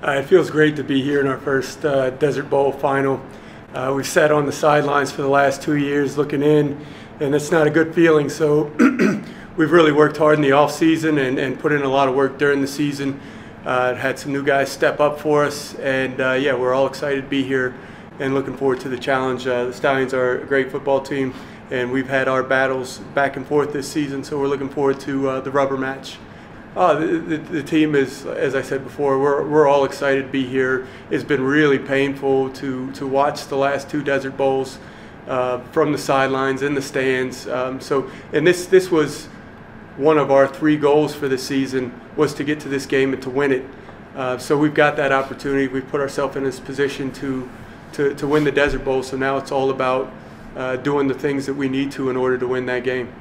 Uh, it feels great to be here in our first uh, Desert Bowl final. Uh, we've sat on the sidelines for the last two years looking in, and it's not a good feeling. So we've really worked hard in the off season and, and put in a lot of work during the season. Uh, had some new guys step up for us, and uh, yeah, we're all excited to be here and looking forward to the challenge. Uh, the Stallions are a great football team, and we've had our battles back and forth this season, so we're looking forward to the rubber match. Uh, the, the, the, team is, as I said before, we're, we're all excited to be here. It's been really painful to, to watch the last two Desert Bowls uh, from the sidelines in the stands. Um, so, and this, this was one of our three goals for the season was to get to this game and to win it. Uh, so we've got that opportunity. We've put ourselves in this position to, to, to win the Desert Bowl. So now it's all about uh, doing the things that we need to in order to win that game.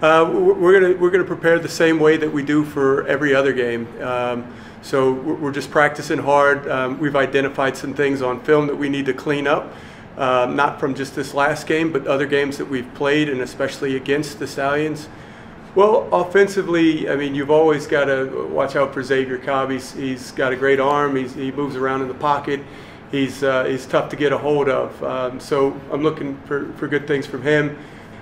Uh, we're gonna we're gonna prepare the same way that we do for every other game. Um, so we're just practicing hard. Um, we've identified some things on film that we need to clean up, uh, not from just this last game, but other games that we've played, and especially against the Stallions. Well, offensively, I mean, you've always got to watch out for Xavier Cobb. He's, he's got a great arm. He's, he moves around in the pocket. He's, uh, he's tough to get a hold of. Um, so I'm looking for, for good things from him.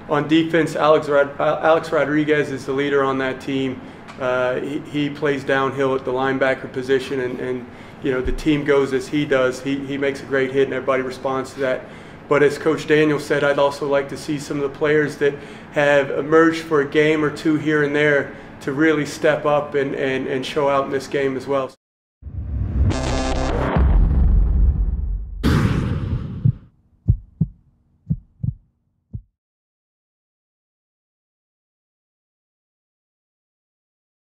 On defense, Alex, Rod Alex Rodriguez is the leader on that team. Uh, he, he, plays downhill at the linebacker position, and, and, you know the team goes as he does. He, he makes a great hit, and everybody responds to that. But as Coach Daniel said, I'd also like to see some of the players that have emerged for a game or two here and there to really step up and, and, and show out in this game as well.